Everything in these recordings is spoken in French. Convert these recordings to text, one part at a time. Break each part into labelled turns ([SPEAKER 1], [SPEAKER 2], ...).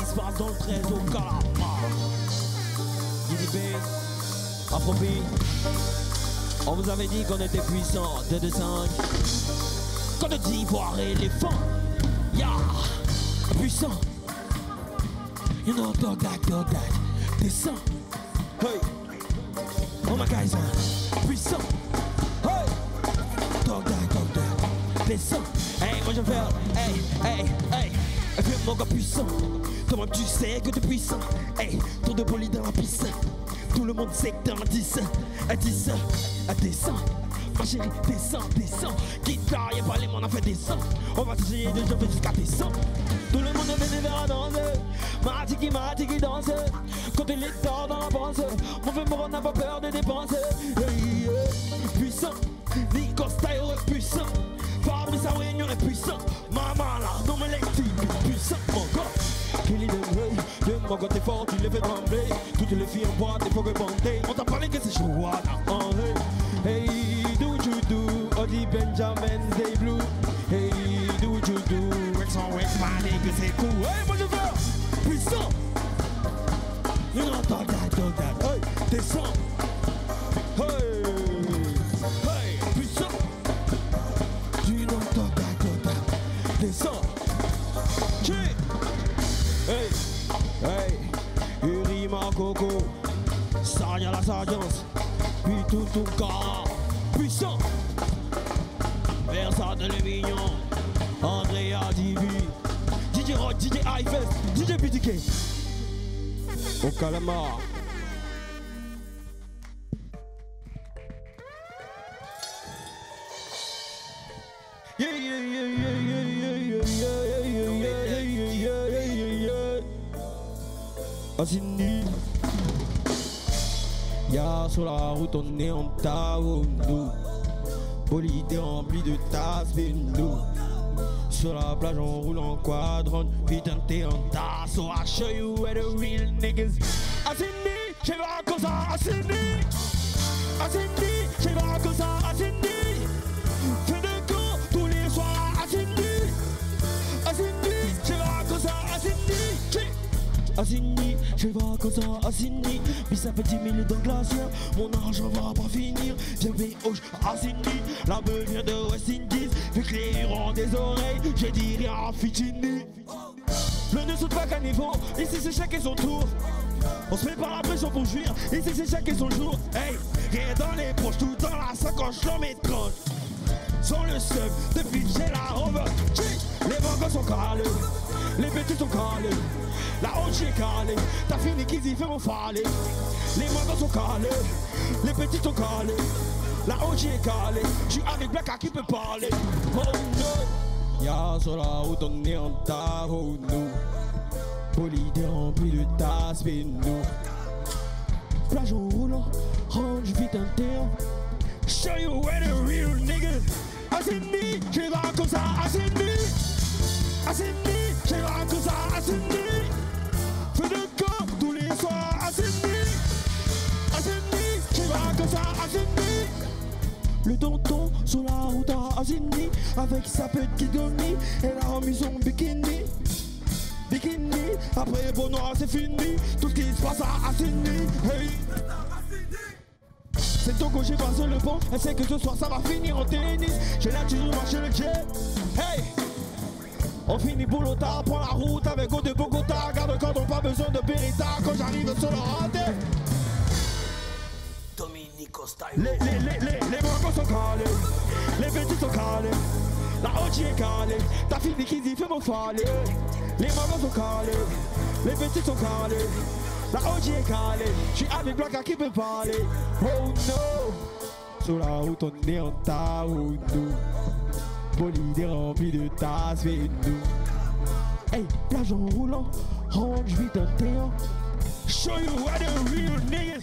[SPEAKER 1] qui se passe dans le 13 au Calama. Didi B, Afrobeat. On vous avait dit qu'on était puissant, 2 2 5. Qu'on dit voir éléphant. Ya, puissant. You know, dog that, dog that. Descend. Hey. Oh my guys, puissant. Hey. Dog that, dog that. Descend. Hey, moi je vais. Hey, hey, hey. Mon gars puissant. Comment tu sais que t'es puissant? Hey, tour de bolide dans la piste. Tout le monde sait que t'es un 10. Un 10. Un descend. Ma chérie, descends, descends. Guitare, y'a pas les mains, on a fait descend. On va essayer de jumper jusqu'à descend. Tout le monde met des verres à danser. Matiki, Matiki danse. Quand il est tard dans la pensée, mon fait on n'a pas peur de dépenser. Hey, yeah. Puissant, Nico Style est puissant. Fabrice Réunion est puissant. Maman mon t'es fort, tu les fais trembler. Toutes les filles en boîte, il faut que bander. On t'a parlé que c'est chaud. Oh, hey, do you do? Odi Benjamin, they blue. Hey, do you do? Rex on Rex, malé que c'est cool. Hey, Coco, Sanya la Sargence, puis tout ton cas, puissant. Versa de Lévignon, Andrea Divi, DJ Rock, DJ Ifest, DJ BTK. Au calamar. Asini. Ya sur la route on est en Taoundou. Bolide rempli de tasses nous Sur la plage on roule en quadrant Putain t'es en tasse So I show you where the real niggas. Asini, vais à cause Asini Asini, je vais à cause Asini Puis fait 10 000 dans le glacier. Mon argent va pas finir. J'ai payé au Asini La meuf de West Indies. Vu que les hurons des oreilles J'ai dit rien à Fitini Le ne saute pas qu'à niveau. Ici c'est chacun son tour. On se met par la pression pour jouir, ici c'est chacun son jour. Hey, rien dans les poches, tout dans la sacoche, l'homme est tranche. Sans le seum, depuis j'ai la robe. Les vagons sont calés, les petits sont calés. La haute j'ai calé, t'as fini qu'ils y mon falé. Les vagons sont calés, les petits sont calés. La haute j'ai calé, j'suis avec Black à qui peut parler. Oh no, y'a sur la route on est en tarot nous? Bolide rempli de tasses, mais nous. Plage en roulant, range vite un terre. Show you where the real niggas. Asini, je vais comme ça, Asini. Asini, je vais sur la route à Asini Avec sa petite gomie Elle a remis son bikini. Bikini Après noir c'est fini. Tout ce qui se passe à Asini Hey. C'est ton gaucher passe le pont Elle sait que ce soir ça va finir en tennis. J'ai là toujours marché le jet Hey. On finit boulot tard, prend la route avec go de Bogota. Garde quand on pas besoin de Berita Quand j'arrive sur le raté. Les, les, les, les, les sont calés. Les petits sont calés. La haute est calée. Ta fille qui dit fais mon falé Les brancos sont calés. Les petits sont calés. La haute est calée. J'suis avec Black à qui peut parler. Oh no. Sur la route on est en Taoundou Bolide rempli de tasses fait nous. Hey, plage en roulant Range vite un terrain Show you where the real niggas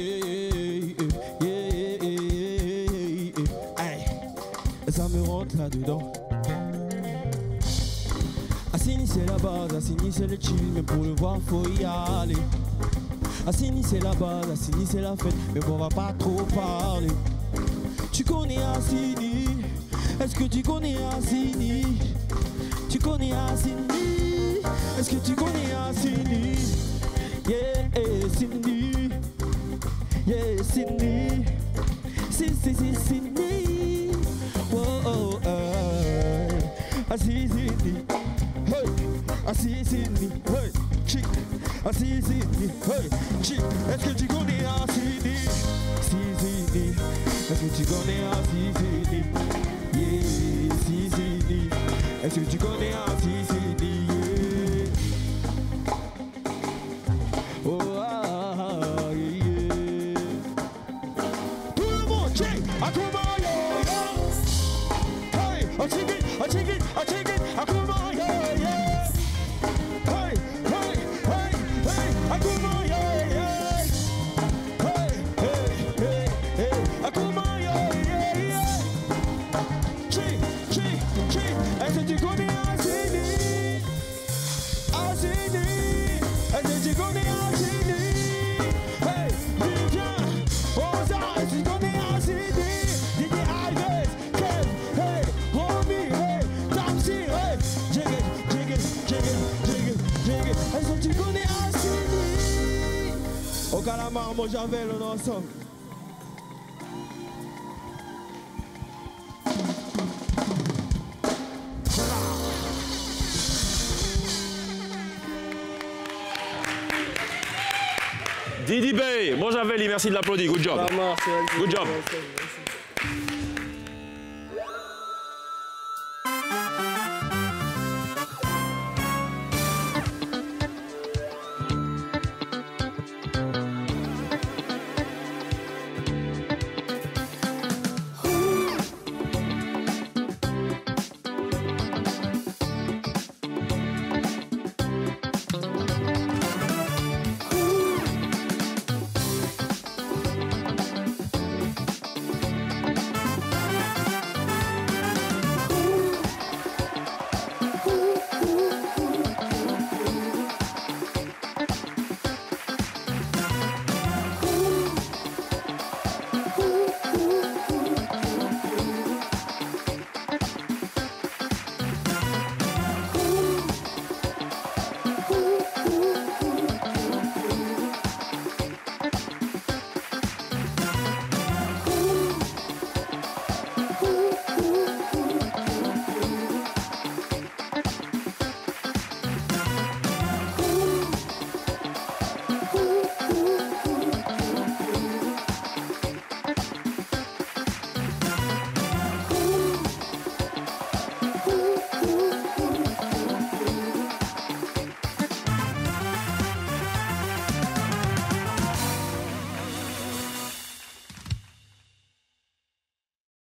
[SPEAKER 1] Assini c'est la base, Assini c'est le chill, mais pour le voir faut y aller. Assini c'est la base, Assini c'est la fête, mais on va pas trop parler. Tu connais Assini, est-ce que tu connais Assini? Tu connais Assini, est-ce que tu connais Assini? Yeah, Cindy, yeah, Cindy, si, si, si, Cindy, uh, Assini, hey, Assini, hey, chick, Assini, hey, chick, est-ce que tu connais Assini Assini, est-ce que tu connais Assini Yeah, Assini, est-ce que tu connais Assini Yeah. I check it, I check it, I check it, Akuma, yeah, yeah. Au calamar, le nom ensemble.
[SPEAKER 2] Didi Bay, bon Javelli, merci de l'applaudir, good job. Good job.